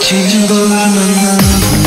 친구를 만나